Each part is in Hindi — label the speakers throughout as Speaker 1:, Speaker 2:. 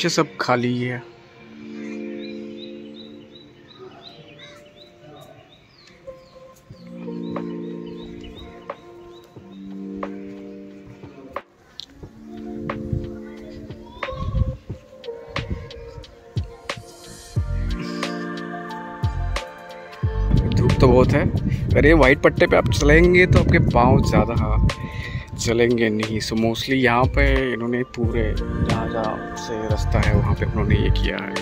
Speaker 1: पीछे सब खाली है। धूप तो बहुत है। अगर ये वाइट पट्टे पे आप चलेंगे तो आपके पाँव ज़्यादा चलेंगे नहीं। सो मोस्टली यहाँ पे इन्होंने पूरे जहाँ जहाँ से रास्ता है वहाँ पे उन्होंने ये किया है।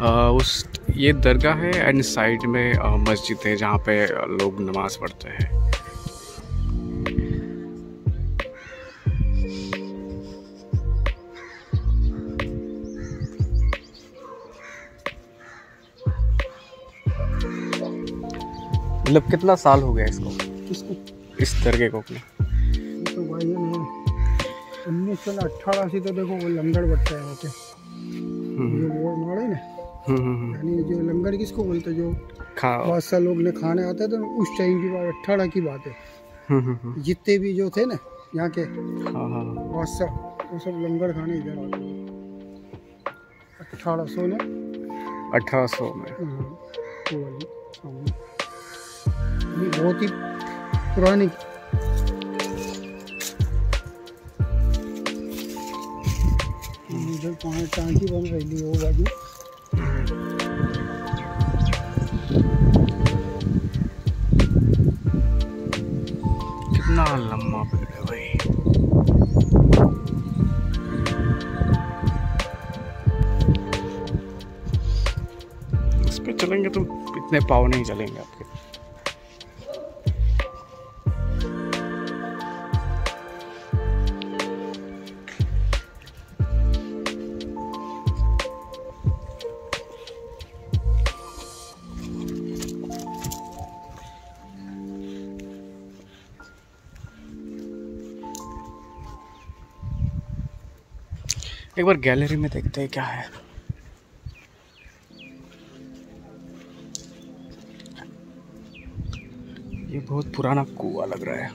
Speaker 1: आ, उस ये दरगाह है एंड साइड में मस्जिद है जहाँ पे लोग नमाज़ पढ़ते हैं। मतलब कितना साल हो गया इसको?
Speaker 2: इसको
Speaker 1: इस दरगे को अपने?
Speaker 2: तो भाई ने उन्नीस सौ अट्ठारह से तो देखो वो लंगर बढ़ता है वहाँ जो वो मारे ना
Speaker 1: हम्म, हम्म, हम्म।
Speaker 2: यानी जो लंगर किसको बोलते जो बहुत सा लोग ने खाने आते थे ना, उस टाइम की बात अट्ठारह की बात है। जितने भी जो थे ना यहाँ के
Speaker 1: हाँ हाँ हाँ।
Speaker 2: बहुत सा वो सब लंगर खाने इधर आते अट्ठारह सौ ने।
Speaker 1: अठारह सौ में।
Speaker 2: बहुत ही पुरानी इधर पानी टांकी बन रही है वो बाजू।
Speaker 1: कितना लंबा पेड़ है भाई। इस पे चलेंगे तो इतने पाव नहीं चलेंगे आपके। एक बार गैलरी में देखते हैं क्या है। ये बहुत पुराना कुआ लग रहा है।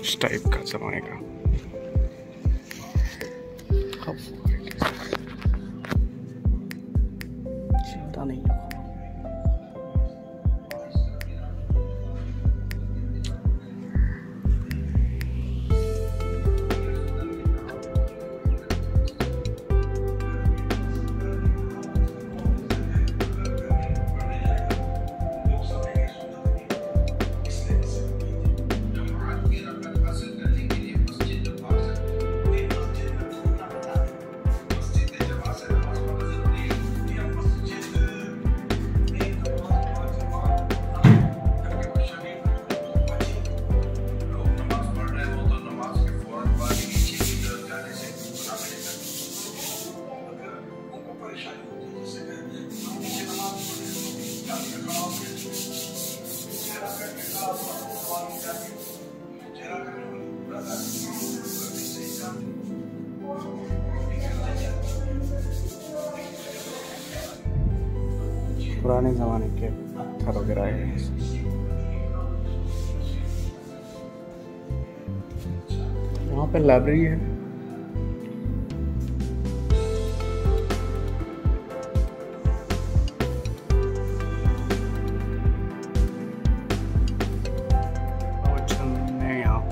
Speaker 1: उस टाइप का जमाने का। चिंता नहीं होगा पुराने जमाने के पत्थर वगैरह है। वहाँ पे लाइब्रेरी है।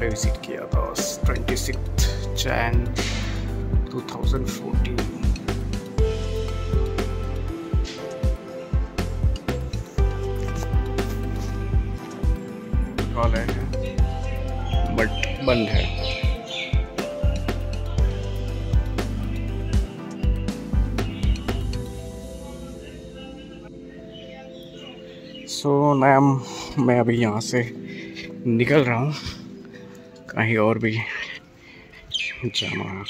Speaker 1: विज़िट किया था, ट्वेंटी सिक्स जैन 2014 वाले हैं। बट बंद है। सो so, मैम मैं अभी यहाँ से निकल रहा हूँ। कहीं और भी जाना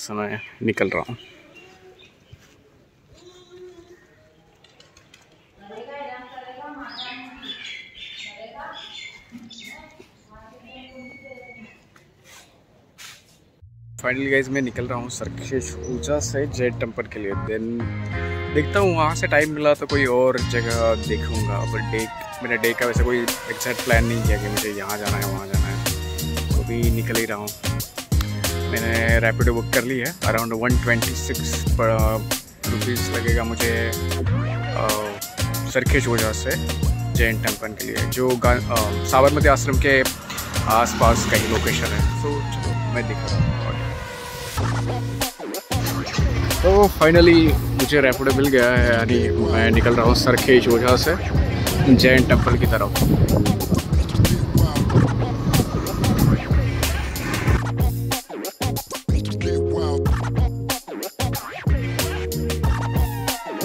Speaker 1: से मैं निकल रहा हूँ। फाइनली गाइज़ मैं निकल रहा हूँ सरखेश पूजा से जेड टेंपल के लिए। देन देखता हूँ, वहाँ से टाइम मिला तो कोई और जगह देखूँगा बट डे मेरे डे का वैसे कोई एग्जैक्ट प्लान नहीं किया कि मुझे यहाँ जाना है, वहाँ जाना है। तो भी निकल ही रहा हूँ। मैंने रैपिडो बुक कर ली है। Around one twenty six rupees लगेगा मुझे सरखेज ओझा से जैन टेंपल के लिए, जो साबरमती आश्रम के आसपास का ही लोकेशन है। तो चलो, मैं दिखा रहा हूँ। तो फाइनली मुझे रैपिडो मिल गया है, यानी मैं निकल रहा हूँ सरखेज ओझा से जैन टेंपल की तरफ़।